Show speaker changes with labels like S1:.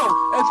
S1: go. It's